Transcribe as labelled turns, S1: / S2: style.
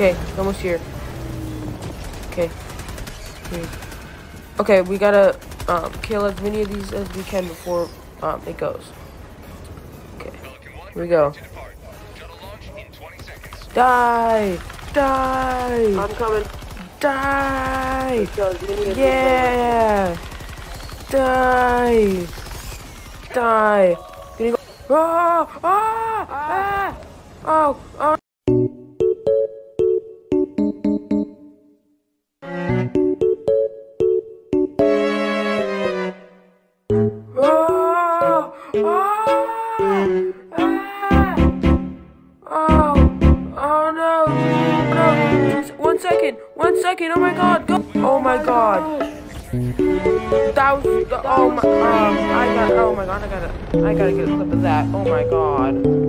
S1: Okay, almost here. Okay. Okay, okay we gotta um, kill as many of these as we can before um, it goes. Okay, here we go. Die! Die!
S2: I'm coming.
S1: Die!
S2: Kill as many as we can.
S1: Yeah! Die! Die! Can you go? Ah! Ah! Ah! Oh! Oh! One second! Oh my god! Go! Oh my god! That was the, oh my um I got oh my god I gotta I gotta get a clip of that oh my god